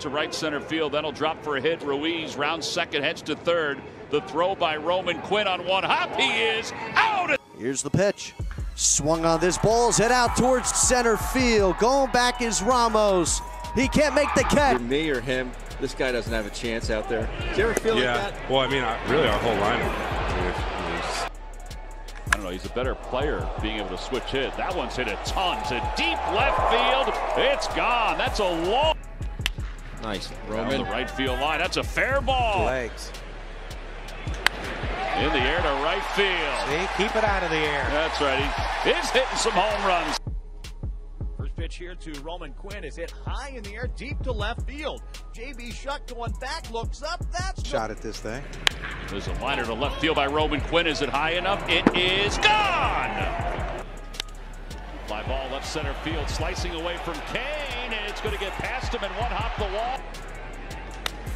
out to right center field. That'll drop for a hit. Ruiz rounds second, heads to third. The throw by Roman Quinn on one hop. He is out. Here's the pitch. Swung on this ball's head out towards center field. Going back is Ramos. He can't make the catch. Me or him, this guy doesn't have a chance out there. Do you ever feel yeah. like that? Well, I mean, I, really, our whole lineup. I mean, if- I don't know. He's a better player being able to switch hit. That one's hit a ton to deep left field. It's gone. That's a long. Nice. Down Roman. the right field line. That's a fair ball. Legs. In the air to right field. See, keep it out of the air. That's right. He is hitting some home runs. First pitch here to Roman Quinn is hit high in the air, deep to left field. JB Shuck going back, looks up. That's Shot at this thing. There's a liner to left field by Roman Quinn. Is it high enough? It is gone. Fly ball left center field, slicing away from Kane, and it's going to get past him and one hop the wall.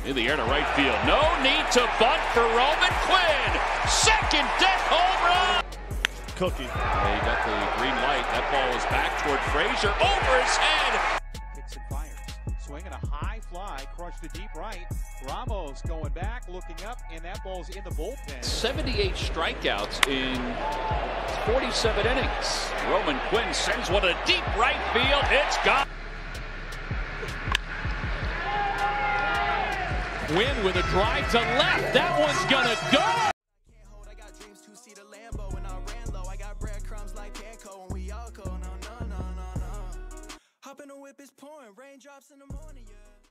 In the air to right field. No need to bunt for Roman Quinn. Second deck home run. Cookie. They got the green light. That ball is back toward Frazier over his head. Kicks and fires. Swinging a high fly, crushed to deep right. Ramos going back, looking up, and that ball's in the bullpen. 78 strikeouts in 47 innings. Roman Quinn sends one to deep right field. It's gone. Quinn with a drive to left. That one's gonna go. Whip, pouring. Raindrops in the morning, yeah.